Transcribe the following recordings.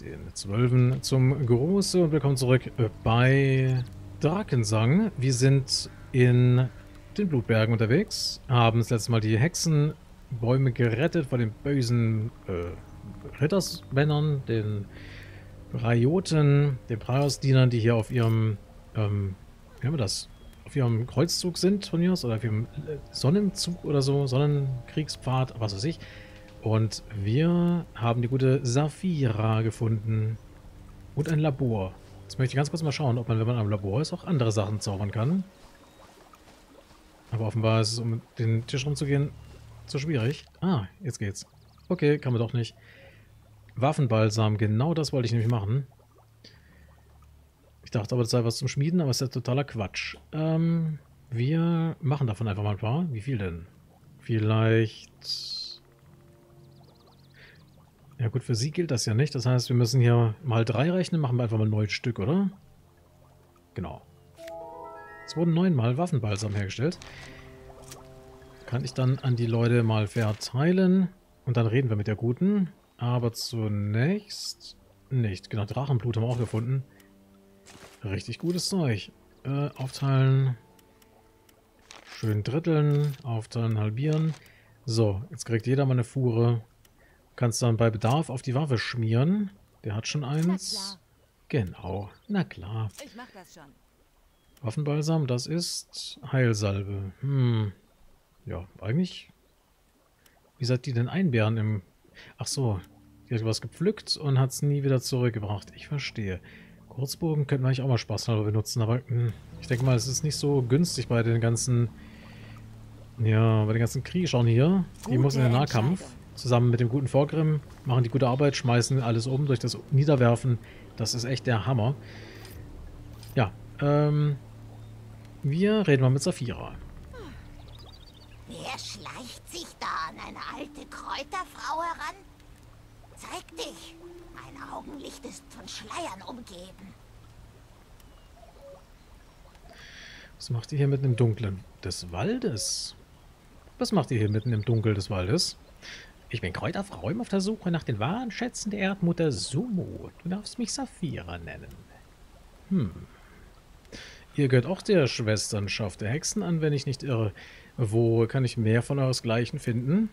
den Zwölfen zum Große und willkommen zurück bei Drakensang. Wir sind in den Blutbergen unterwegs, haben das letzte Mal die Hexenbäume gerettet vor den bösen äh, Rittersmännern, den Rajoten, den Praersdienern, die hier auf ihrem, ähm, wie haben wir das, auf ihrem Kreuzzug sind von mir aus, oder auf ihrem äh, Sonnenzug oder so, Sonnenkriegspfad, was weiß ich. Und wir haben die gute Saphira gefunden. Und ein Labor. Jetzt möchte ich ganz kurz mal schauen, ob man, wenn man am Labor ist, auch andere Sachen zaubern kann. Aber offenbar ist es, um den Tisch rumzugehen, zu schwierig. Ah, jetzt geht's. Okay, kann man doch nicht. Waffenbalsam, genau das wollte ich nämlich machen. Ich dachte aber, das sei was zum Schmieden, aber es ist ja totaler Quatsch. Ähm, wir machen davon einfach mal ein paar. Wie viel denn? Vielleicht ja gut, für sie gilt das ja nicht. Das heißt, wir müssen hier mal drei rechnen. Machen wir einfach mal neun Stück, oder? Genau. Es wurden neunmal Waffenbalsam hergestellt. Kann ich dann an die Leute mal verteilen. Und dann reden wir mit der Guten. Aber zunächst nicht. Genau, Drachenblut haben wir auch gefunden. Richtig gutes Zeug. Äh, aufteilen. Schön dritteln. Aufteilen, halbieren. So, jetzt kriegt jeder mal eine Fuhre Kannst dann bei Bedarf auf die Waffe schmieren. Der hat schon eins. Genau. Na klar. Ich mach das schon. Waffenbalsam, das ist Heilsalbe. Hm. Ja, eigentlich... Wie seid die denn einbären im... Ach so, die hat was gepflückt und hat es nie wieder zurückgebracht. Ich verstehe. Kurzbogen könnten wir eigentlich auch mal spaßhalber benutzen, aber hm, ich denke mal, es ist nicht so günstig bei den ganzen... Ja, bei den ganzen Kriegern hier. Die muss in den Nahkampf zusammen mit dem guten Vorgrim, machen die gute Arbeit, schmeißen alles um durch das Niederwerfen. Das ist echt der Hammer. Ja, ähm, wir reden mal mit Saphira. Wer schleicht sich da an eine alte Kräuterfrau heran? Zeig dich. Mein Augenlicht ist von Schleiern umgeben. Was macht ihr hier mitten im Dunklen des Waldes? Was macht ihr hier mitten im Dunkel des Waldes? Ich bin Kräuterfräum auf der Suche nach den wahren Schätzen der Erdmutter Sumo. Du darfst mich Saphira nennen. Hm. Ihr gehört auch der Schwesternschaft der Hexen an, wenn ich nicht irre. Wo kann ich mehr von euresgleichen finden?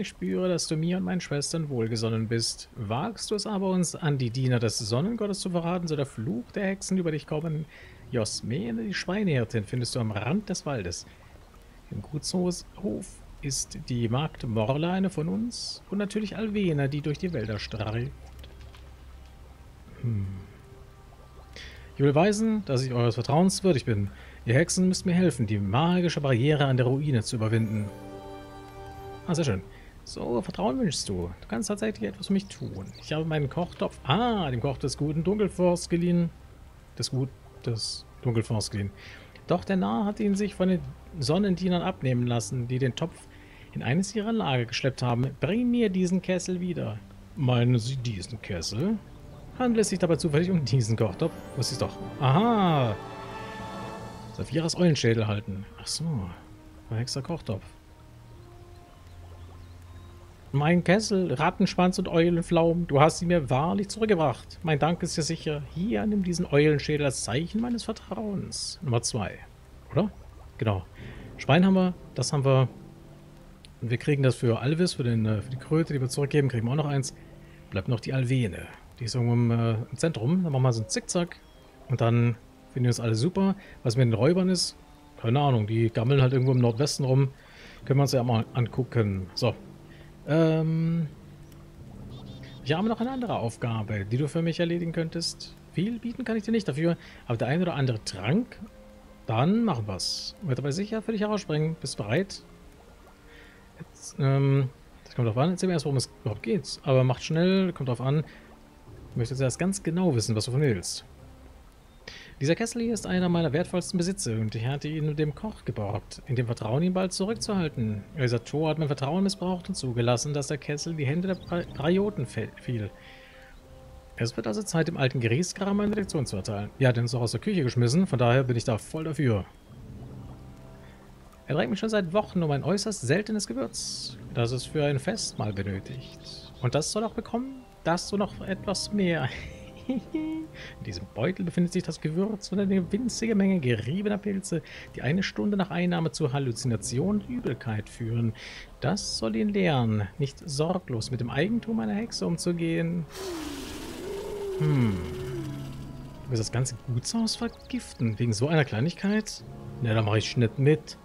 Ich spüre, dass du mir und meinen Schwestern wohlgesonnen bist. Wagst du es aber, uns an die Diener des Sonnengottes zu verraten, so der Fluch der Hexen über dich kommen. Josmene, die Schweinehirtin, findest du am Rand des Waldes. Im Gutshof ist die Magd Morla eine von uns und natürlich Alvena, die durch die Wälder streift. Hm. Ich will weisen, dass ich eures Vertrauens würdig bin. Ihr Hexen müsst mir helfen, die magische Barriere an der Ruine zu überwinden. Ah, sehr schön. So, Vertrauen wünschst du. Du kannst tatsächlich etwas für mich tun. Ich habe meinen Kochtopf... Ah, dem Koch des guten Dunkelforst geliehen. Des Gut des Dunkelforst geliehen. Doch der Narr hat ihn sich von den Sonnendienern abnehmen lassen, die den Topf in eines ihrer Lager geschleppt haben. Bring mir diesen Kessel wieder. Meinen Sie diesen Kessel? Handelt es sich dabei zufällig um diesen Kochtopf? Was ist doch? Aha! Saphiras Eulenschädel halten. Ach so. Verhexter Kochtopf. Mein Kessel, Rattenschwanz und Eulenflaum, du hast sie mir wahrlich zurückgebracht. Mein Dank ist dir sicher. Hier, nimm diesen Eulenschädel als Zeichen meines Vertrauens. Nummer zwei. Oder? Genau. Schwein haben wir, das haben wir. Und wir kriegen das für Alvis, für, den, äh, für die Kröte, die wir zurückgeben, kriegen wir auch noch eins. Bleibt noch die Alvene. Die ist irgendwo im, äh, im Zentrum. Dann machen wir so einen Zickzack. Und dann finden wir das alle super. Was mit den Räubern ist, keine Ahnung. Die gammeln halt irgendwo im Nordwesten rum. Können wir uns ja mal angucken. So. Ähm. Ich habe noch eine andere Aufgabe, die du für mich erledigen könntest. Viel bieten kann ich dir nicht dafür, aber der ein oder andere Trank, dann machen wir's. Wird dabei sicher für dich herausspringen. Bist du bereit? Jetzt, ähm, das kommt drauf an. Erzähl mir erst, worum es überhaupt geht. Aber macht schnell, kommt drauf an. Ich möchte jetzt erst ganz genau wissen, was du von mir willst. Dieser Kessel hier ist einer meiner wertvollsten Besitze und ich hatte ihn dem Koch geborgt, in dem Vertrauen, ihn bald zurückzuhalten. Dieser Tor hat mein Vertrauen missbraucht und zugelassen, dass der Kessel in die Hände der Brajoten fiel. Es wird also Zeit, dem alten Grieskram eine Lektion zu erteilen. Ja, den ist auch aus der Küche geschmissen, von daher bin ich da voll dafür. Er drängt mich schon seit Wochen um ein äußerst seltenes Gewürz, das es für ein Festmahl benötigt. Und das soll auch bekommen, das und noch etwas mehr. In diesem Beutel befindet sich das Gewürz und eine winzige Menge geriebener Pilze, die eine Stunde nach Einnahme zu Halluzination und Übelkeit führen. Das soll ihn lehren, nicht sorglos mit dem Eigentum einer Hexe umzugehen. Hm. Du willst das ganze Gutshaus vergiften, wegen so einer Kleinigkeit? Na, da mache ich nicht mit.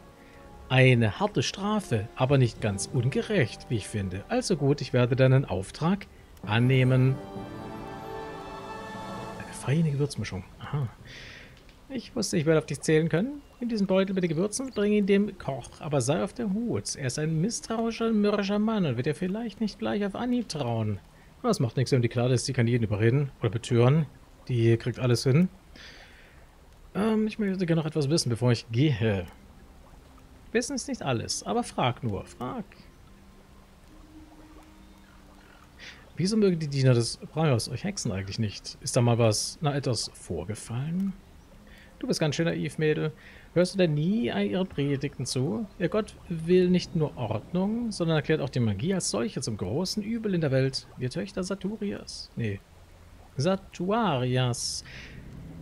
Eine harte Strafe, aber nicht ganz ungerecht, wie ich finde. Also gut, ich werde deinen Auftrag annehmen feine Gewürzmischung. Aha. Ich wusste, ich werde auf dich zählen können. In diesen Beutel mit den Gewürzen bringe ihn dem Koch, aber sei auf der Hut. Er ist ein misstrauischer, mürrischer Mann und wird dir vielleicht nicht gleich auf Anhieb trauen. Das macht nichts, wenn die klar ist, die kann jeden überreden oder betören. Die kriegt alles hin. Ähm, ich möchte gerne noch etwas wissen, bevor ich gehe. Wissen ist nicht alles, aber frag nur, frag. Wieso mögen die Diener des Brauhaus euch Hexen eigentlich nicht? Ist da mal was, na, etwas vorgefallen? Du bist ganz schön naiv, Mädel. Hörst du denn nie ihren Predigten zu? Ihr Gott will nicht nur Ordnung, sondern erklärt auch die Magie als solche zum großen Übel in der Welt. Wir Töchter Saturias. Nee. Satuarias.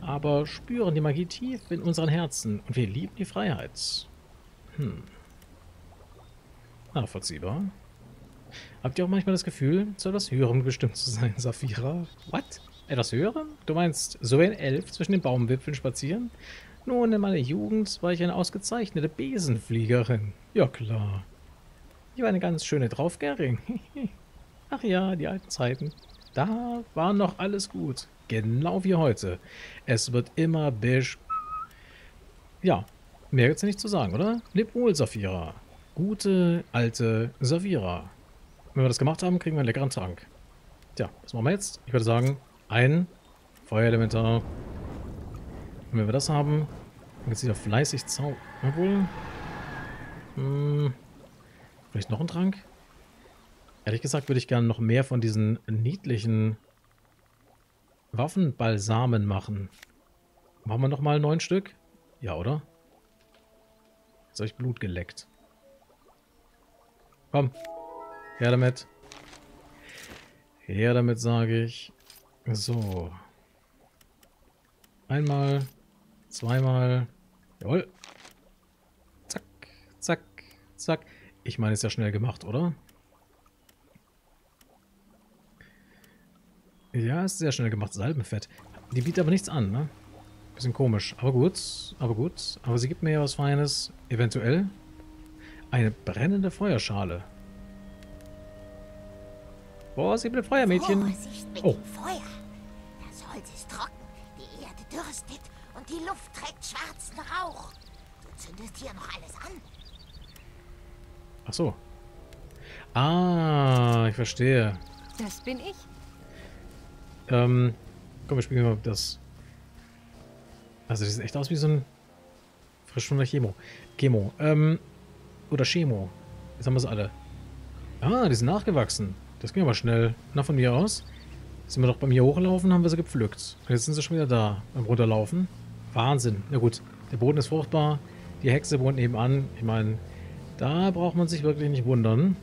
Aber spüren die Magie tief in unseren Herzen und wir lieben die Freiheit. Hm. Nachvollziehbar. Habt ihr auch manchmal das Gefühl, zu etwas Höherem bestimmt zu sein, Saphira? What? Etwas Höherem? Du meinst, so wie ein Elf zwischen den Baumwipfeln spazieren? Nun, in meiner Jugend war ich eine ausgezeichnete Besenfliegerin. Ja, klar. Ich war eine ganz schöne Draufgärin. Ach ja, die alten Zeiten. Da war noch alles gut. Genau wie heute. Es wird immer bisch... Ja, mehr gibt's ja nicht zu sagen, oder? Leb wohl, Saphira. Gute, alte Saphira. Wenn wir das gemacht haben, kriegen wir einen leckeren Trank. Tja, was machen wir jetzt? Ich würde sagen, ein Feuerelementar. Und wenn wir das haben, dann geht es wieder fleißig zau... Obwohl... Hm, vielleicht noch ein Trank? Ehrlich gesagt würde ich gerne noch mehr von diesen niedlichen Waffenbalsamen machen. Machen wir nochmal neun Stück? Ja, oder? Jetzt habe ich Blut geleckt. Komm. Her damit. Her damit, sage ich. So. Einmal. Zweimal. Jawohl. Zack. Zack. Zack. Ich meine, ist ja schnell gemacht, oder? Ja, ist sehr schnell gemacht. Salbenfett. Die bietet aber nichts an, ne? Bisschen komisch. Aber gut. Aber gut. Aber sie gibt mir ja was Feines. Eventuell. Eine brennende Feuerschale. Vorsicht mit Feuermädchen. Vorsicht mit oh. dem Feuer. Das Holz ist trocken, die Erde dürstet und die Luft trägt schwarzen Rauch. Du zündest hier noch alles an. Ach so. Ah, ich verstehe. Das bin ich. Ähm, komm, wir spielen mal das. Also, das sieht echt aus wie so ein frisch von der Chemo. Chemo. Ähm, oder Chemo. Jetzt haben wir sie alle. Ah, die sind nachgewachsen. Das ging aber schnell. Na, von mir aus. Sind wir doch bei mir hochgelaufen, haben wir sie gepflückt. Und jetzt sind sie schon wieder da beim Runterlaufen. Wahnsinn. Na gut, der Boden ist fruchtbar. Die Hexe wohnt nebenan. Ich meine, da braucht man sich wirklich nicht wundern.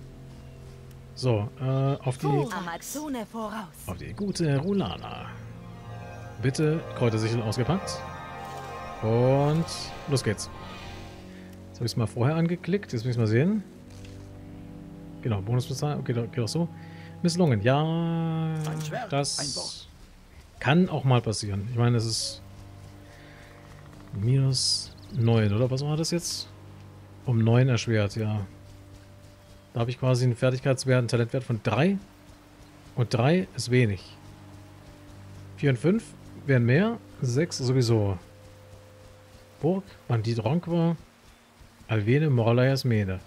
So, äh, auf die, auf die gute Rulana. Bitte Kräutersichel ausgepackt. Und los geht's. Jetzt habe ich es mal vorher angeklickt. Jetzt ich es mal sehen. Genau, Bonusbezahlung. Okay, geht auch so. Misslungen. Ja, das kann auch mal passieren. Ich meine, es ist minus 9, oder? Was war das jetzt? Um 9 erschwert, ja. Da habe ich quasi einen Fertigkeitswert, einen Talentwert von 3. Und 3 ist wenig. 4 und 5 wären mehr. 6 sowieso. Burg, Bandit Ronkwa, Alvene, Morla, Jasmene.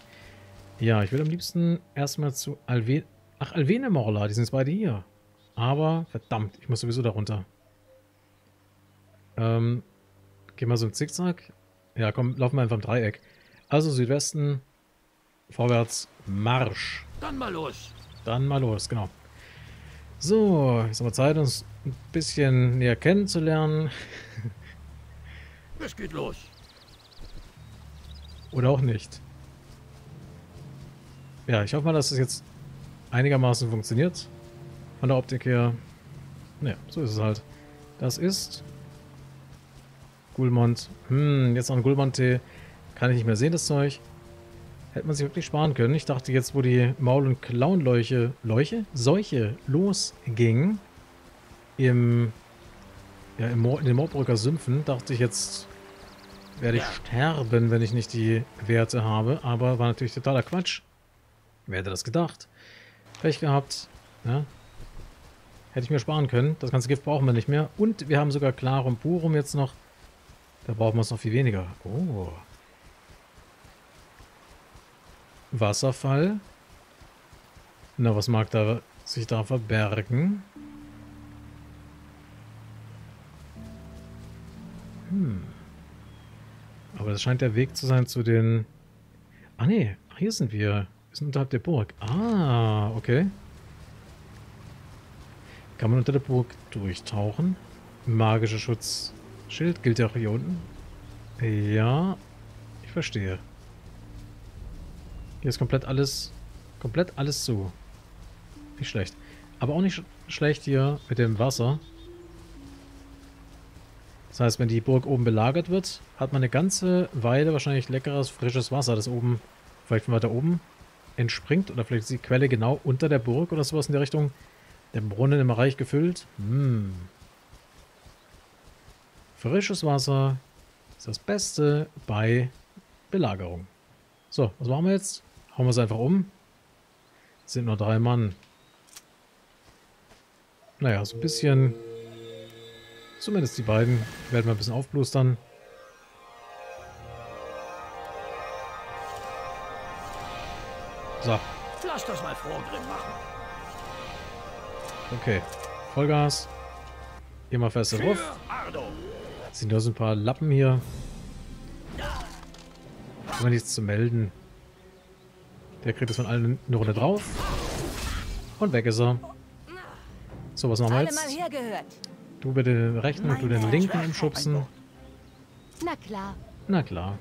Ja, ich will am liebsten erstmal zu Alvene. Ach, Alvene Morla, die sind jetzt beide hier. Aber, verdammt, ich muss sowieso darunter. Ähm, gehen wir so im Zickzack. Ja, komm, laufen wir einfach im Dreieck. Also Südwesten, vorwärts, Marsch. Dann mal los. Dann mal los, genau. So, jetzt haben wir Zeit, uns ein bisschen näher kennenzulernen. Es geht los. Oder auch nicht. Ja, ich hoffe mal, dass es jetzt einigermaßen funktioniert. Von der Optik her. Naja, so ist es halt. Das ist Gulmont. Hm, jetzt noch ein Gulmont-Tee. Kann ich nicht mehr sehen, das Zeug. Hätte man sich wirklich sparen können. Ich dachte jetzt, wo die Maul- und Klauenleuche, Leuche? Seuche losging, im, ja, im Moor, in den Moorbrücker Sümpfen, dachte ich jetzt, werde ich sterben, wenn ich nicht die Werte habe. Aber war natürlich totaler Quatsch. Wer hätte das gedacht? Pech gehabt. Ja. Hätte ich mir sparen können. Das ganze Gift brauchen wir nicht mehr. Und wir haben sogar Clarum Purum jetzt noch. Da brauchen wir es noch viel weniger. Oh. Wasserfall. Na, was mag da sich da verbergen? Hm. Aber das scheint der Weg zu sein zu den... Ah ne, hier sind wir. Wir sind unterhalb der Burg. Ah, okay. Kann man unter der Burg durchtauchen? Magischer Schutzschild gilt ja auch hier unten. Ja, ich verstehe. Hier ist komplett alles, komplett alles zu. Nicht schlecht. Aber auch nicht sch schlecht hier mit dem Wasser. Das heißt, wenn die Burg oben belagert wird, hat man eine ganze Weile wahrscheinlich leckeres, frisches Wasser, das oben, vielleicht von weiter oben entspringt. Oder vielleicht ist die Quelle genau unter der Burg oder sowas in der Richtung. Der Brunnen immer reich gefüllt. Hm. Frisches Wasser ist das Beste bei Belagerung. So, was machen wir jetzt? Hauen wir es einfach um. Es sind nur drei Mann. Naja, so ein bisschen... Zumindest die beiden werden wir ein bisschen aufblustern. So. Lass das mal Vorgrimm machen. Okay. Vollgas. Immer feste drauf. Sind nur so ein paar Lappen hier. Haben nichts zu melden. Der kriegt es von allen eine Runde drauf. Und weg ist er. So, was machen wir jetzt? Du bitte den rechten und du den linken umschubsen. Na klar. Na klar.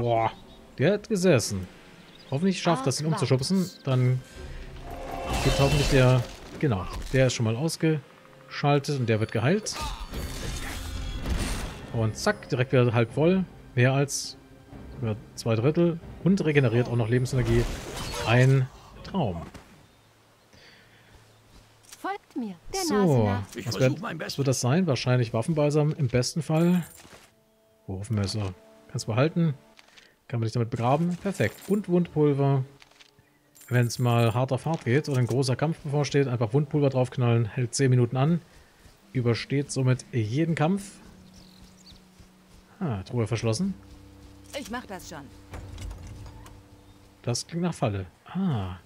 Boah, der hat gesessen. Hoffentlich schafft das, ihn umzuschubsen. Dann gibt hoffentlich der... Genau, der ist schon mal ausgeschaltet und der wird geheilt. Und zack, direkt wieder halb voll. Mehr als über zwei Drittel. Und regeneriert auch noch Lebensenergie. Ein Traum. Folgt mir, der so, was wird, was wird das sein? Wahrscheinlich Waffenbalsam im besten Fall. Wurfmesser. Kannst behalten. Kann man dich damit begraben. Perfekt. Und Wundpulver. Wenn es mal hart auf hart geht oder ein großer Kampf bevorsteht, einfach Wundpulver draufknallen. Hält 10 Minuten an. Übersteht somit jeden Kampf. Ah, Truhe verschlossen. Ich mach das schon. Das klingt nach Falle. Ah.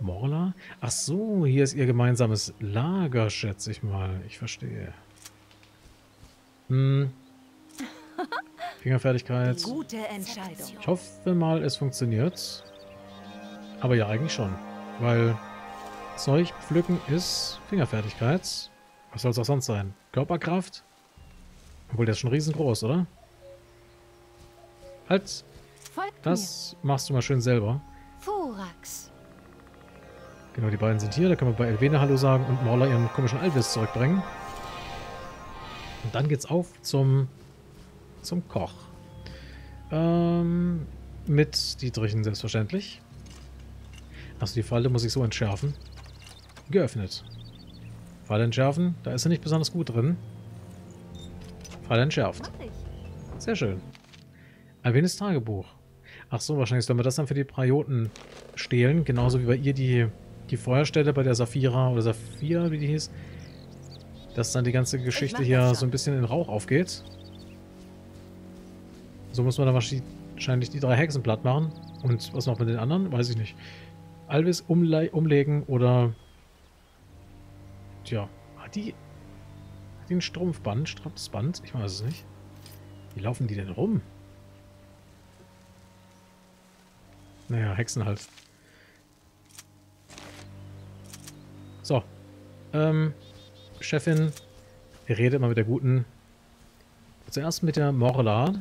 Morla? Ach so, hier ist ihr gemeinsames Lager, schätze ich mal. Ich verstehe. Hm. Fingerfertigkeit. Gute Entscheidung. Ich hoffe mal, es funktioniert. Aber ja, eigentlich schon. Weil Zeug pflücken ist Fingerfertigkeit. Was soll es auch sonst sein? Körperkraft? Obwohl, der ist schon riesengroß, oder? Halt. Das machst du mal schön selber. Furax. Genau, die beiden sind hier. Da können wir bei Elvena Hallo sagen und Mauler ihren komischen Alvis zurückbringen. Und dann geht's auf zum, zum Koch. Ähm, mit Dietrichen selbstverständlich. Achso, die Falle muss ich so entschärfen. Geöffnet. Falle entschärfen. Da ist er nicht besonders gut drin. Falle entschärft. Sehr schön. Alvenes Tagebuch. Ach so, wahrscheinlich sollen wir das dann für die Prioten stehlen. Genauso wie bei ihr die, die Feuerstelle bei der Saphira oder Saphira, wie die hieß. Dass dann die ganze Geschichte hier so ein bisschen in Rauch aufgeht. So muss man dann wahrscheinlich die drei Hexen platt machen. Und was macht man den anderen? Weiß ich nicht. Alvis umle umlegen oder... Tja, hat die den Strumpfband, Strapsband? Ich weiß es nicht. Wie laufen die denn rum? Naja, Hexen halt. So. Ähm, Chefin, redet mal mit der guten. Zuerst mit der Morla.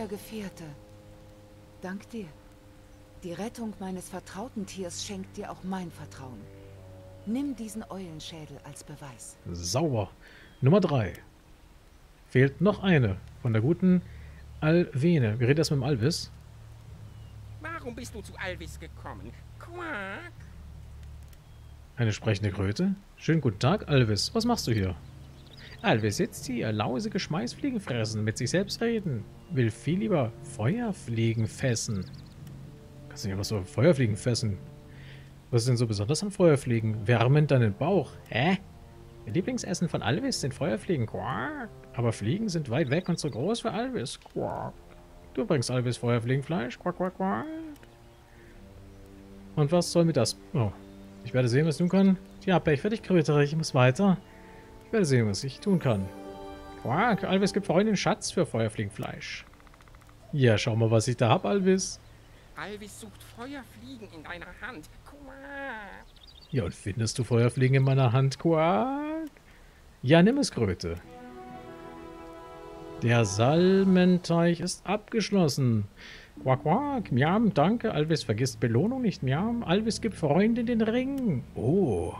Treuer Gefährte, dank dir. Die Rettung meines vertrauten Tiers schenkt dir auch mein Vertrauen. Nimm diesen Eulenschädel als Beweis. Sauber. Nummer 3. Fehlt noch eine von der guten Alvene. Wir reden erst mit dem Alvis. Warum bist du zu Alvis gekommen? Quack! Eine sprechende Kröte. Schönen guten Tag, Alvis. Was machst du hier? Alvis sitzt hier, lausige Schmeißfliegen fressen, mit sich selbst reden. Will viel lieber Feuerfliegen fressen. Kannst du nicht was so Feuerfliegen fressen? Was ist denn so besonders an Feuerfliegen? Wärmen deinen Bauch. Hä? Ihr Lieblingsessen von Alvis sind Feuerfliegen. Quack. Aber Fliegen sind weit weg und zu groß für Alvis. Quack. Du bringst Alvis Feuerfliegenfleisch. Quack, quack, quack. Und was soll mir das? Oh. Ich werde sehen, was ich tun kann. Ja, Pech für dich, Krötere. Ich muss weiter. Ich werde sehen, was ich tun kann. Quack. Alvis gibt Freundin Schatz für Feuerfliegenfleisch. Ja, schau mal, was ich da hab, Alvis. Alvis sucht Feuerfliegen in deiner Hand. Quack! Ja, und findest du Feuerfliegen in meiner Hand, Quack? Ja, nimm es, Kröte. Der Salmenteich ist abgeschlossen. Quack, quack. Miam, danke. Alvis vergisst Belohnung nicht. Miam. Alvis gibt Freundin den Ring. Oh.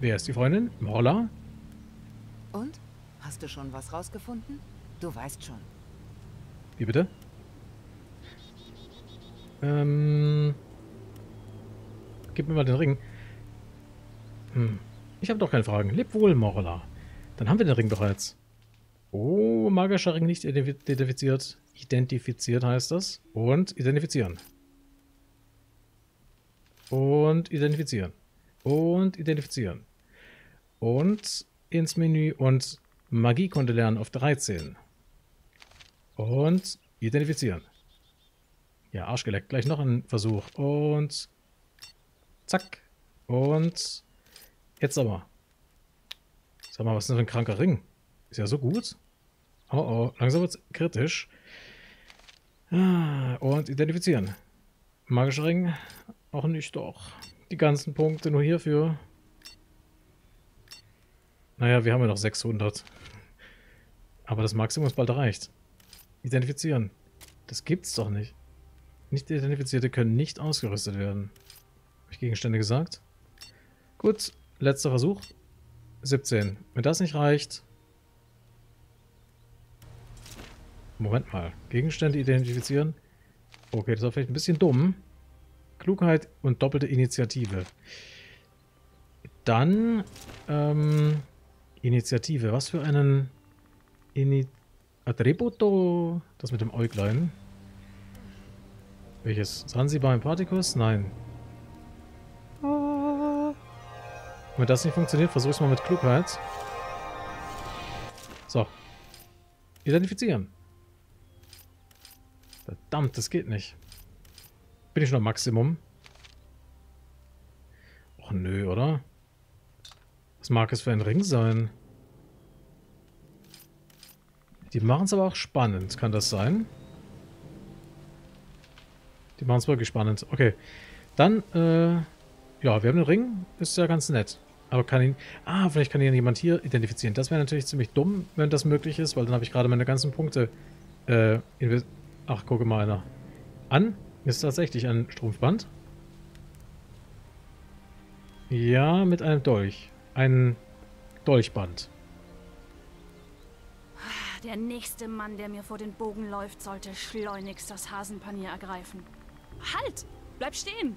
Wer ist die Freundin? Morla? Und? Hast du schon was rausgefunden? Du weißt schon. Wie bitte? Ähm. Gib mir mal den Ring. Hm. Ich habe doch keine Fragen. Leb wohl, Morla. Dann haben wir den Ring bereits. Oh, magischer Ring nicht identifiziert. Identifiziert heißt das. Und identifizieren. Und identifizieren. Und identifizieren. Und ins Menü und Magie konnte lernen auf 13. Und identifizieren. Ja, Arschgeleckt. Gleich noch ein Versuch. Und zack. Und jetzt aber. Sag mal, was ist denn für ein kranker Ring? Ist ja so gut. Oh oh, langsam wird es kritisch. Ah, und identifizieren. Magischer Ring. Auch nicht doch. Die ganzen Punkte nur hierfür. Naja, wir haben ja noch 600. Aber das Maximum ist bald erreicht. Identifizieren. Das gibt's doch nicht. Nicht identifizierte können nicht ausgerüstet werden. Habe ich Gegenstände gesagt? Gut, letzter Versuch. 17. Wenn das nicht reicht... Moment mal. Gegenstände identifizieren. Okay, das war vielleicht ein bisschen dumm. Klugheit und doppelte Initiative. Dann, ähm, Initiative. Was für einen Ini Attributo? Das mit dem Äuglein. Welches? Sansibar im Partikus? Nein. Wenn das nicht funktioniert, versuche ich es mal mit Klugheit. So. Identifizieren. Verdammt, das geht nicht. Bin ich schon am Maximum? Och nö, oder? Was mag es für ein Ring sein? Die machen es aber auch spannend, kann das sein? Die machen es wirklich spannend. Okay. Dann, äh, ja, wir haben den Ring. Ist ja ganz nett. Aber kann ihn... Ah, vielleicht kann ihn jemand hier identifizieren. Das wäre natürlich ziemlich dumm, wenn das möglich ist, weil dann habe ich gerade meine ganzen Punkte, äh, Ach, gucke mal einer. An ist tatsächlich ein Strumpfband. Ja, mit einem Dolch. Ein Dolchband. Der nächste Mann, der mir vor den Bogen läuft, sollte schleunigst das Hasenpanier ergreifen. Halt! Bleib stehen!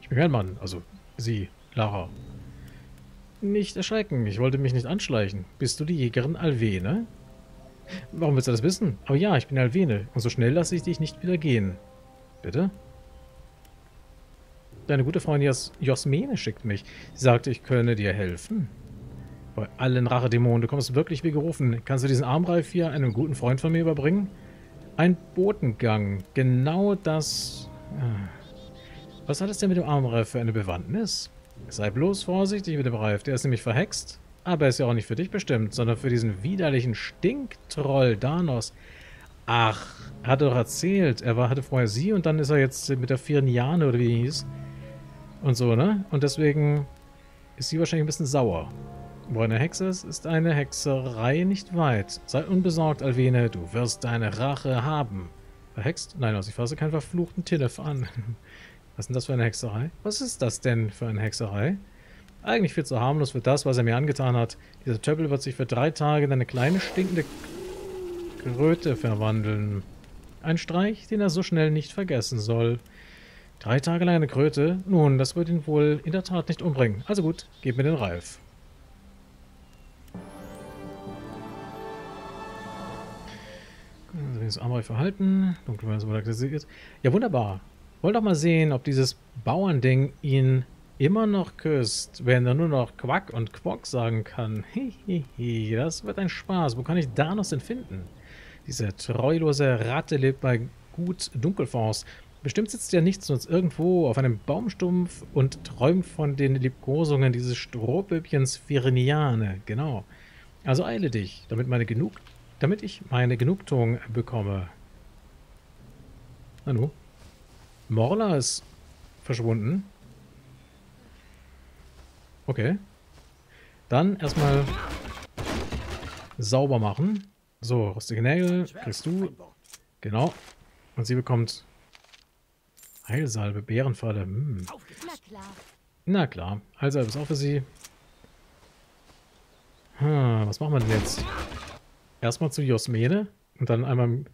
Ich bin kein Mann, also sie, Lara. Nicht erschrecken, ich wollte mich nicht anschleichen. Bist du die Jägerin Alvene? Warum willst du das wissen? Aber ja, ich bin Alvene und so schnell lasse ich dich nicht wieder gehen. Bitte? Deine gute Freundin Jos Josmene schickt mich. Sie sagte, ich könne dir helfen. Bei allen Rachedämonen, du kommst wirklich wie gerufen. Kannst du diesen Armreif hier einem guten Freund von mir überbringen? Ein Botengang. Genau das... Ah. Was hat es denn mit dem Armreif für eine Bewandtnis? Sei bloß vorsichtig mit dem Reif, der ist nämlich verhext. Aber er ist ja auch nicht für dich bestimmt, sondern für diesen widerlichen Stinktroll Danos. Ach, hat er doch erzählt. Er war, hatte vorher sie und dann ist er jetzt mit der Firniane oder wie hieß. Und so, ne? Und deswegen ist sie wahrscheinlich ein bisschen sauer. Wo eine Hexe ist, ist eine Hexerei nicht weit. Sei unbesorgt, Alvine, du wirst deine Rache haben. Verhext? Nein, also ich fasse keinen verfluchten Tinnef an. Was ist denn das für eine Hexerei? Was ist das denn für eine Hexerei? Eigentlich viel zu harmlos für das, was er mir angetan hat. Dieser Töppel wird sich für drei Tage in eine kleine stinkende Kröte verwandeln. Ein Streich, den er so schnell nicht vergessen soll. Drei Tage lang eine Kröte? Nun, das wird ihn wohl in der Tat nicht umbringen. Also gut, gib mir den Ralf. Also das Armreich verhalten. Dunkelweiß wurde aktualisiert. Ja, wunderbar. Wollt doch mal sehen, ob dieses Bauernding ihn immer noch küsst, wenn er nur noch Quack und Quock sagen kann. Hihihi, das wird ein Spaß. Wo kann ich Danos denn finden? Diese treulose Ratte lebt bei Gut Dunkelfonds. Bestimmt sitzt er nichtsnutz irgendwo auf einem Baumstumpf und träumt von den Liebkosungen dieses Strohböbchens Firniane. Genau. Also eile dich, damit, meine Genug, damit ich meine Genugtuung bekomme. Nanu. Morla ist verschwunden. Okay. Dann erstmal sauber machen. So, rostige Nägel kriegst du. Genau. Und sie bekommt Heilsalbe, Bärenfalle. Hm. Na klar. Na klar, Heilsalbe ist auch für sie. Hm, was machen wir denn jetzt? Erstmal zu Josmene und dann einmal...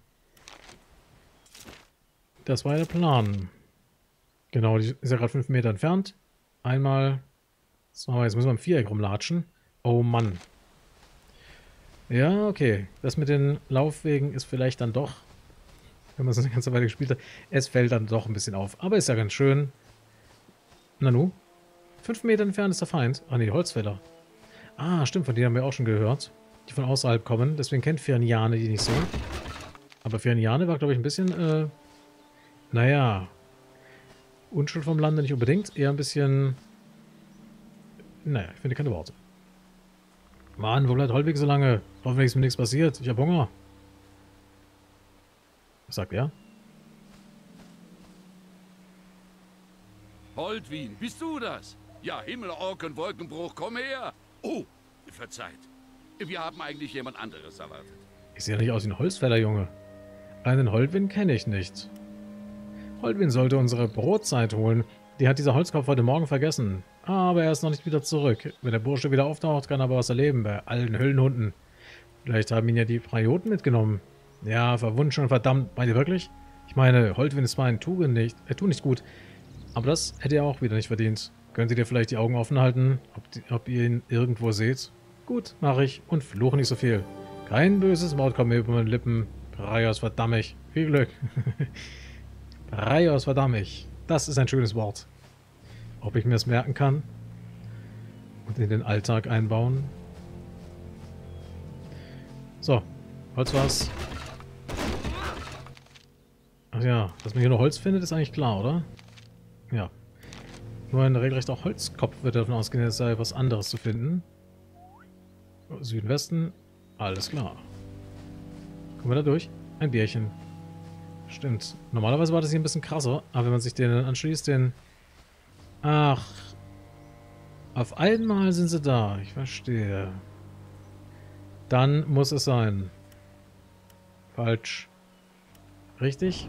Das war der Plan. Genau, die ist ja gerade fünf Meter entfernt. Einmal... So, jetzt müssen wir im Viereck rumlatschen. Oh Mann. Ja, okay. Das mit den Laufwegen ist vielleicht dann doch, wenn man so eine ganze Weile gespielt hat, es fällt dann doch ein bisschen auf. Aber ist ja ganz schön. Nanu? Fünf Meter entfernt ist der Feind. Ah, nee, Holzfäller. Ah, stimmt, von denen haben wir auch schon gehört. Die von außerhalb kommen. Deswegen kennt Firniane die nicht so. Aber Firniane war, glaube ich, ein bisschen, äh, naja, Unschuld vom Lande nicht unbedingt. Eher ein bisschen, naja, ich finde keine Worte. Mann, wo bleibt Holweg so lange? Hoffentlich ist mir nichts passiert. Ich habe Hunger. Was sagt er? Holdwin, bist du das? Ja, Himmel, Ork und Wolkenbruch, komm her. Oh, verzeiht. Wir haben eigentlich jemand anderes erwartet. Ich sehe nicht aus wie ein Holzfäller, Junge. Einen Holdwin kenne ich nicht. Holdwin sollte unsere Brotzeit holen. Die hat dieser Holzkopf heute Morgen vergessen. Aber er ist noch nicht wieder zurück. Wenn der Bursche wieder auftaucht, kann er aber was erleben bei allen Höllenhunden. Vielleicht haben ihn ja die Prioten mitgenommen. Ja, verwunschen und verdammt. Meint ihr wirklich? Ich meine, Holdwin ist zwar ein Tugend nicht, er tut nicht gut. Aber das hätte er auch wieder nicht verdient. Könnt ihr dir vielleicht die Augen offen halten, ob, die, ob ihr ihn irgendwo seht? Gut, mache ich. Und fluche nicht so viel. Kein böses Wort kommt mir über meine Lippen. Breios verdammig. Viel Glück. Breios verdammig. Das ist ein schönes Wort. Ob ich mir das merken kann und in den Alltag einbauen. So, Holz war's. Ach ja, dass man hier nur Holz findet, ist eigentlich klar, oder? Ja. Nur ein regelrechter Holzkopf wird davon ausgehen, es sei was anderes zu finden. Süden, Westen, alles klar. Kommen wir da durch? Ein Bärchen. Stimmt. Normalerweise war das hier ein bisschen krasser, aber wenn man sich den anschließt, den... Ach. Auf einmal sind sie da. Ich verstehe. Dann muss es sein. Falsch. Richtig?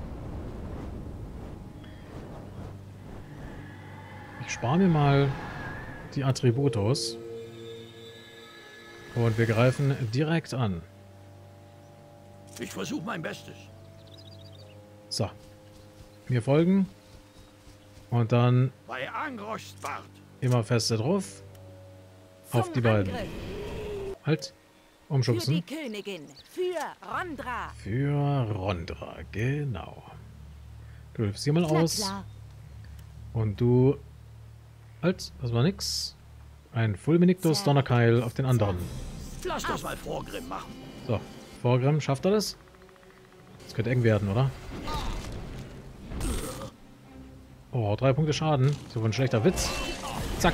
Ich spare mir mal die Attributos. Und wir greifen direkt an. Ich versuche mein Bestes. So. Mir folgen. Und dann immer fester drauf. Auf Zum die beiden. Angriff. Halt. Für die Umschubsen. Königin. Für Rondra. Für Rondra. Genau. Du hilfst hier mal aus. Und du... Halt, das war nix. Ein Fulminictus Donnerkeil auf den anderen. Lass das mal Vorgrimm machen. So, Vorgrimm, schafft er das? Das könnte eng werden, oder? Oh, drei Punkte Schaden. So ein schlechter Witz. Zack.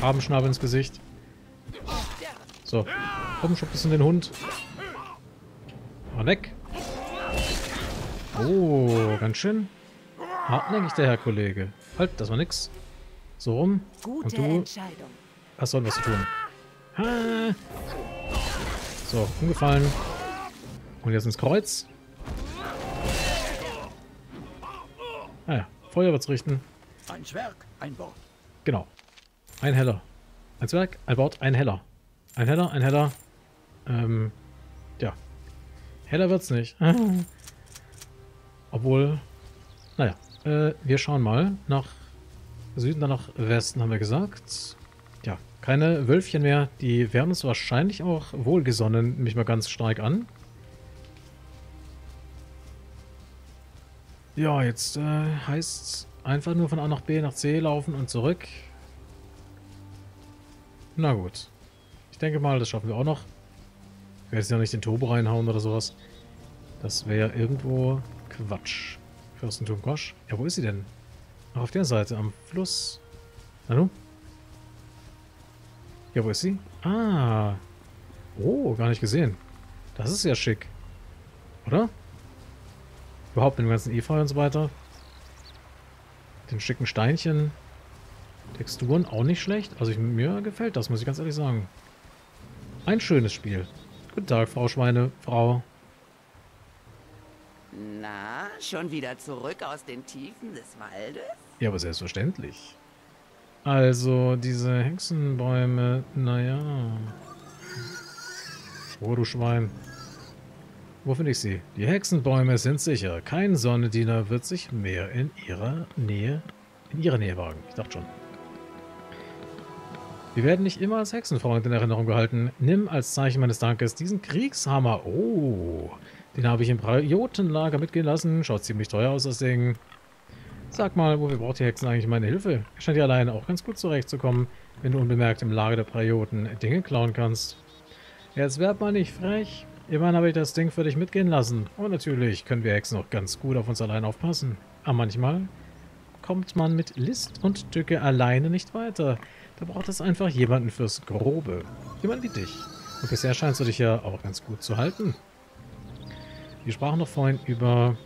Rabenschnabel ins Gesicht. So. Komm, schubst in den Hund. Mal weg. Oh, ganz schön hartnäckig der Herr Kollege. Halt, das war nix. So rum. Gute Und du Entscheidung. hast dort was zu tun. Ah. So, umgefallen. Und jetzt ins Kreuz. Ah ja, Feuer wird's richten. Ein Zwerg, ein Wort. Genau. Ein Heller. Ein Zwerg, ein Wort, ein Heller. Ein Heller, ein Heller. Ähm, ja. Heller wird's nicht. Obwohl, naja. Äh, wir schauen mal nach Süden, dann nach Westen, haben wir gesagt. Ja, keine Wölfchen mehr. Die werden uns wahrscheinlich auch wohlgesonnen, mich mal ganz stark an. Ja, jetzt äh, heißt einfach nur von A nach B nach C laufen und zurück. Na gut. Ich denke mal, das schaffen wir auch noch. Ich werde jetzt ja nicht den Turbo reinhauen oder sowas. Das wäre irgendwo Quatsch. Fürstentum Gosch. Ja, wo ist sie denn? Ach, auf der Seite, am Fluss. Nun? Ja, wo ist sie? Ah. Oh, gar nicht gesehen. Das ist ja schick. Oder? Überhaupt mit dem ganzen Efeu und so weiter. Den schicken Steinchen. Texturen auch nicht schlecht. Also ich, mir gefällt das, muss ich ganz ehrlich sagen. Ein schönes Spiel. Guten Tag, Frau Schweine, Frau. Na, schon wieder zurück aus den Tiefen des Waldes? Ja, aber selbstverständlich. Also, diese Hexenbäume, naja. Oh, du Schwein. Wo finde ich sie? Die Hexenbäume sind sicher. Kein Sonnendiener wird sich mehr in ihrer Nähe, in ihrer Nähe wagen. Ich dachte schon. Wir werden nicht immer als Hexenfreund in Erinnerung gehalten. Nimm als Zeichen meines Dankes diesen Kriegshammer. Oh, den habe ich im Priotenlager mitgehen lassen. Schaut ziemlich teuer aus, das Ding. Sag mal, wofür braucht die Hexen eigentlich meine Hilfe? Scheint ja alleine auch ganz gut zurechtzukommen, wenn du unbemerkt im Lager der Prioten Dinge klauen kannst. Jetzt werd mal nicht frech. Immerhin habe ich das Ding für dich mitgehen lassen. Und natürlich können wir Hexen auch ganz gut auf uns allein aufpassen. Aber manchmal kommt man mit List und Tücke alleine nicht weiter. Da braucht es einfach jemanden fürs Grobe. Jemand wie dich. Und bisher scheinst du dich ja auch ganz gut zu halten. Wir sprachen noch vorhin über...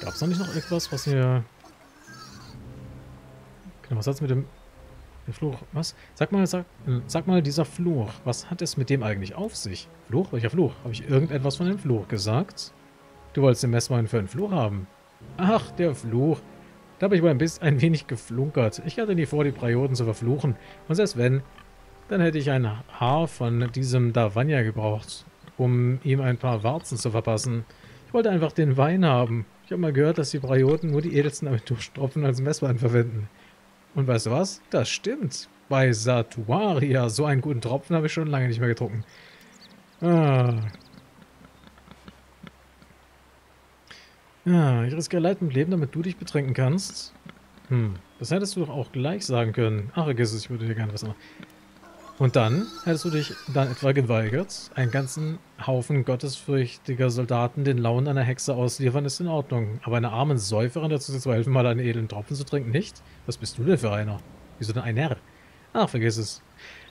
Gab es noch nicht noch etwas, was wir... Genau, was hat's mit dem... Der Fluch, was? Sag mal, sag, sag mal, dieser Fluch, was hat es mit dem eigentlich auf sich? Fluch? Welcher Fluch? Habe ich irgendetwas von dem Fluch gesagt? Du wolltest den Messwein für einen Fluch haben. Ach, der Fluch. Da habe ich wohl ein bisschen ein wenig geflunkert. Ich hatte nie vor, die Prioten zu verfluchen. Und selbst wenn, dann hätte ich ein Haar von diesem Davanya gebraucht, um ihm ein paar Warzen zu verpassen. Ich wollte einfach den Wein haben. Ich habe mal gehört, dass die Prioten nur die edelsten Aventurstropfen als Messwein verwenden. Und weißt du was? Das stimmt. Bei Satuaria, so einen guten Tropfen habe ich schon lange nicht mehr getrunken. Ah. Ich riskiere Leid mit Leben, damit du dich betrinken kannst. Hm, das hättest du doch auch gleich sagen können. Ach, vergiss es, ich würde dir gerne was machen. Und dann hättest du dich dann etwa geweigert, einen ganzen Haufen gottesfürchtiger Soldaten den Launen einer Hexe ausliefern, ist in Ordnung. Aber einer armen Säuferin dazu zu helfen, mal einen edlen Tropfen zu trinken, nicht? Was bist du denn für einer? Wieso denn ein Herr? Ach, vergiss es.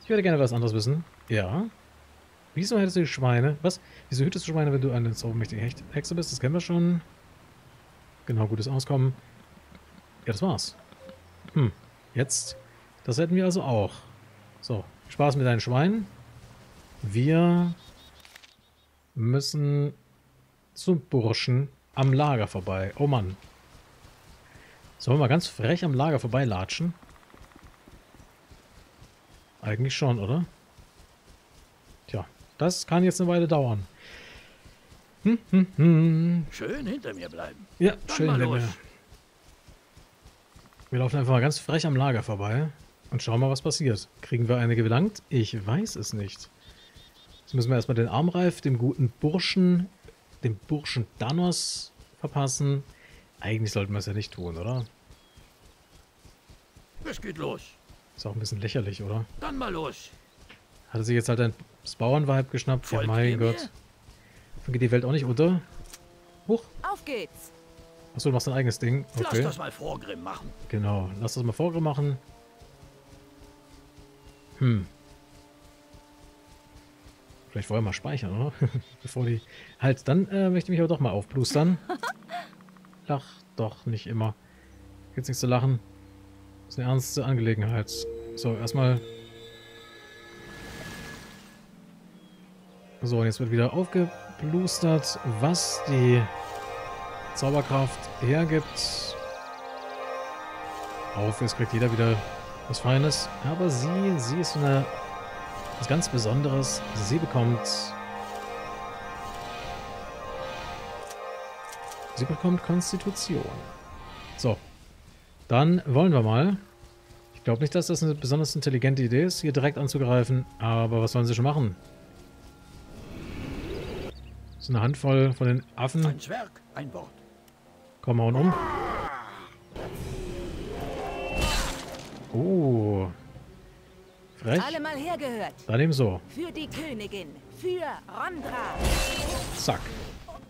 Ich würde gerne was anderes wissen. Ja? Wieso hättest du die Schweine? Was? Wieso hütest du Schweine, wenn du eine zaubermächtige Hexe bist? Das kennen wir schon. Genau, gutes Auskommen. Ja, das war's. Hm, jetzt. Das hätten wir also auch. So, Spaß mit deinen Schweinen. Wir müssen zum Burschen am Lager vorbei. Oh Mann. Sollen wir mal ganz frech am Lager vorbeilatschen? Eigentlich schon, oder? Tja, das kann jetzt eine Weile dauern. Hm, hm, hm. Schön hinter mir bleiben. Ja, Dann schön, wenn los. wir... Laufen einfach mal ganz frech am Lager vorbei und schauen mal, was passiert. Kriegen wir eine gelangt? Ich weiß es nicht. Jetzt müssen wir erstmal den Armreif dem guten Burschen, dem Burschen Danos verpassen. Eigentlich sollten wir es ja nicht tun, oder? Es geht los. Ist auch ein bisschen lächerlich, oder? Dann mal los. Hat er sich jetzt halt ein Bauernweib geschnappt? Ja, Folgt mein ihr Gott. mir? Dann geht die Welt auch nicht unter. Huch. Auf geht's! Achso, du machst dein eigenes Ding. Lass Okay. das mal vor Grimm machen. Genau. Lass das mal vorgrimm machen. Hm. Vielleicht vorher mal speichern, oder? Bevor die... Halt, dann äh, möchte ich mich aber doch mal aufplustern. Lach doch nicht immer. Gibt's nichts zu lachen. Das ist eine ernste Angelegenheit. So, erstmal... So, und jetzt wird wieder aufgeblustert, was die Zauberkraft hergibt. Auf, jetzt kriegt jeder wieder was Feines. Aber sie, sie ist eine was ganz Besonderes. Sie bekommt... Sie bekommt Konstitution. So. Dann wollen wir mal. Ich glaube nicht, dass das eine besonders intelligente Idee ist, hier direkt anzugreifen. Aber was sollen sie schon machen? So eine Handvoll von den Affen. Ein Zwerg, ein Wort. Komm, hauen um. Oh. Frech. Alle mal hergehört. Dann eben so. Für die Königin. Für Rondra. Zack.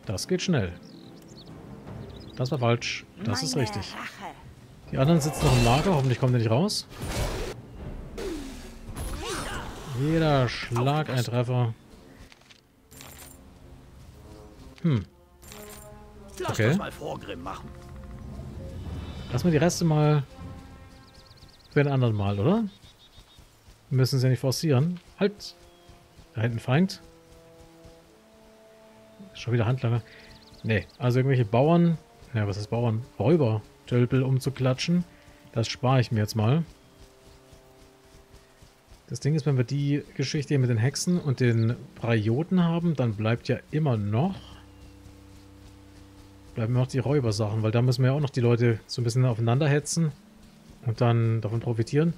Das geht schnell. Das war falsch. Das ist Meine richtig. Rache. Die anderen sitzen noch im Lager. Hoffentlich kommen die nicht raus. Jeder Schlag ein Treffer. Hm. Lass Okay. das mal Vorgrimm machen. Lass mal die Reste mal für ein anderen Mal, oder? Wir müssen sie ja nicht forcieren. Halt! Da hinten Feind. Schon wieder Handlanger. Nee, also irgendwelche Bauern, ja, was ist Bauern? Räuber, Tölpel umzuklatschen. Das spare ich mir jetzt mal. Das Ding ist, wenn wir die Geschichte hier mit den Hexen und den Prioten haben, dann bleibt ja immer noch bleiben noch die Räubersachen, weil da müssen wir ja auch noch die Leute so ein bisschen aufeinander hetzen und dann davon profitieren.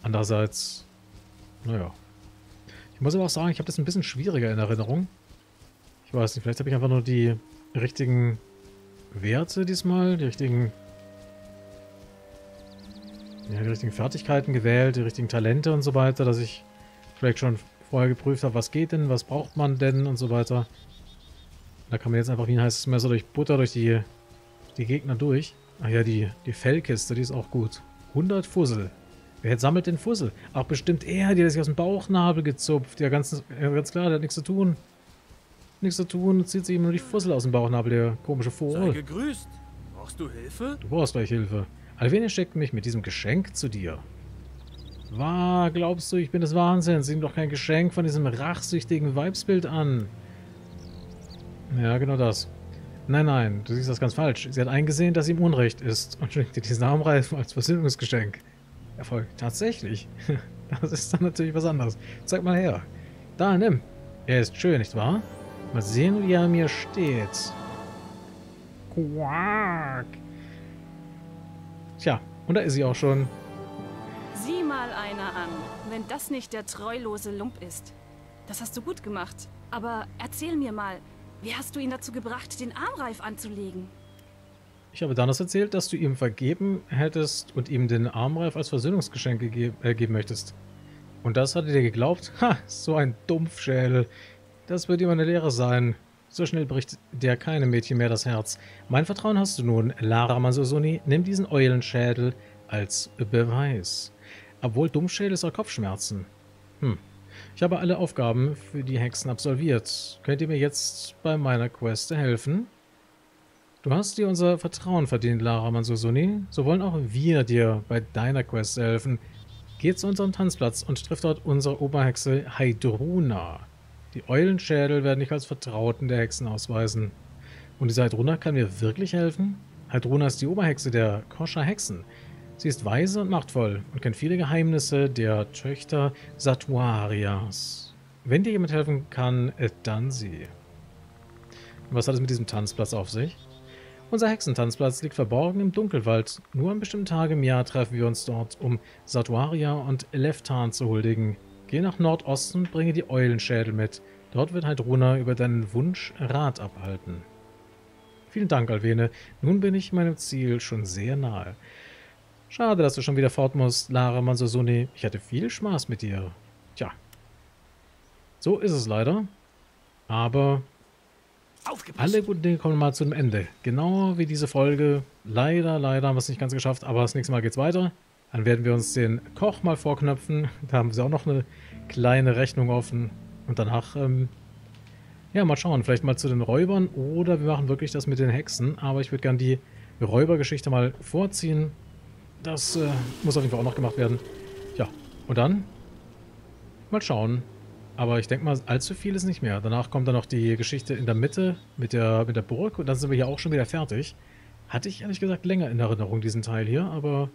Andererseits, naja. Ich muss aber auch sagen, ich habe das ein bisschen schwieriger in Erinnerung. Ich weiß nicht, vielleicht habe ich einfach nur die richtigen Werte diesmal, die richtigen ja, die richtigen Fertigkeiten gewählt, die richtigen Talente und so weiter, dass ich vielleicht schon vorher geprüft habe, was geht denn, was braucht man denn und so weiter. Da kann man jetzt einfach wie ein heißes Messer durch Butter durch die, die Gegner durch. Ach ja, die, die Fellkiste, die ist auch gut. 100 Fussel. Wer jetzt sammelt den Fussel? Ach, bestimmt er, die hat sich aus dem Bauchnabel gezupft. Ja, ganz, ganz klar, der hat nichts zu tun. Nichts zu tun, zieht sich ihm nur die Fussel aus dem Bauchnabel, der komische Sei Vogel. gegrüßt. Brauchst du Hilfe? Du brauchst gleich Hilfe. Alvenia schickt mich mit diesem Geschenk zu dir. War, glaubst du, ich bin des Wahnsinns? Sieh ihm doch kein Geschenk von diesem rachsüchtigen Weibsbild an. Ja, genau das. Nein, nein, du siehst das ganz falsch. Sie hat eingesehen, dass ihm Unrecht ist und schenkt dir diesen Armreif als Versöhnungsgeschenk. Erfolg. Tatsächlich. Das ist dann natürlich was anderes. Zeig mal her. Da, nimm. Er ist schön, nicht wahr? Mal sehen, wie er mir steht. Quack. Tja, und da ist sie auch schon. Sieh mal einer an, wenn das nicht der treulose Lump ist. Das hast du gut gemacht. Aber erzähl mir mal, wie hast du ihn dazu gebracht, den Armreif anzulegen? Ich habe Danos erzählt, dass du ihm vergeben hättest und ihm den Armreif als Versöhnungsgeschenk gegeben, äh, geben möchtest. Und das hat er dir geglaubt? Ha, so ein Dumpfschädel. Das wird ihm eine Lehre sein. So schnell bricht der keine Mädchen mehr das Herz. Mein Vertrauen hast du nun, Lara Masosuni. Nimm diesen Eulenschädel als Beweis. Obwohl Dummschädel ist auch Kopfschmerzen. Hm. Ich habe alle Aufgaben für die Hexen absolviert. Könnt ihr mir jetzt bei meiner Quest helfen? Du hast dir unser Vertrauen verdient, Lara Mansusuni. So wollen auch wir dir bei deiner Quest helfen. Geh zu unserem Tanzplatz und triff dort unsere Oberhexe Heidruna. Die Eulenschädel werden dich als Vertrauten der Hexen ausweisen. Und diese Heidruna kann mir wirklich helfen? Heidruna ist die Oberhexe der Koscher Hexen. Sie ist weise und machtvoll und kennt viele Geheimnisse der Töchter Satuarias. Wenn dir jemand helfen kann, äh, dann sie. Und was hat es mit diesem Tanzplatz auf sich? Unser Hexentanzplatz liegt verborgen im Dunkelwald. Nur an bestimmten Tagen im Jahr treffen wir uns dort, um Satuaria und Leftan zu huldigen. Geh nach Nordosten und bringe die Eulenschädel mit. Dort wird Heidruna über deinen Wunsch Rat abhalten. Vielen Dank, Alvene. Nun bin ich meinem Ziel schon sehr nahe. Schade, dass du schon wieder fort musst, Lara Mansosuni. Ich hatte viel Spaß mit dir. Tja. So ist es leider. Aber Aufgepasst. alle guten Dinge kommen mal zu einem Ende. Genau wie diese Folge. Leider, leider haben wir es nicht ganz geschafft, aber das nächste Mal geht's weiter. Dann werden wir uns den Koch mal vorknöpfen. Da haben sie auch noch eine kleine Rechnung offen. Und danach, ähm, ja, mal schauen. Vielleicht mal zu den Räubern oder wir machen wirklich das mit den Hexen. Aber ich würde gern die Räubergeschichte mal vorziehen. Das äh, muss auf jeden Fall auch noch gemacht werden. Ja, Und dann mal schauen. Aber ich denke mal, allzu viel ist nicht mehr. Danach kommt dann noch die Geschichte in der Mitte mit der, mit der Burg und dann sind wir hier auch schon wieder fertig. Hatte ich ehrlich gesagt länger in Erinnerung, diesen Teil hier, aber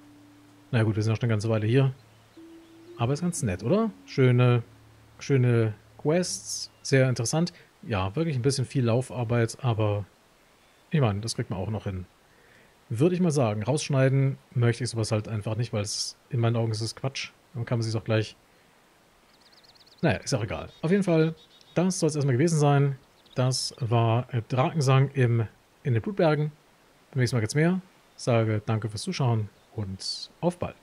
na gut, wir sind auch schon eine ganze Weile hier. Aber ist ganz nett, oder? Schöne, schöne Quests, sehr interessant. Ja, wirklich ein bisschen viel Laufarbeit, aber ich meine, das kriegt man auch noch hin. Würde ich mal sagen, rausschneiden möchte ich sowas halt einfach nicht, weil es in meinen Augen ist es Quatsch. Dann kann man sich auch gleich... Naja, ist auch egal. Auf jeden Fall, das soll es erstmal gewesen sein. Das war Drakensang im, in den Blutbergen. Beim nächsten Mal geht's mehr. Sage danke fürs Zuschauen und auf bald.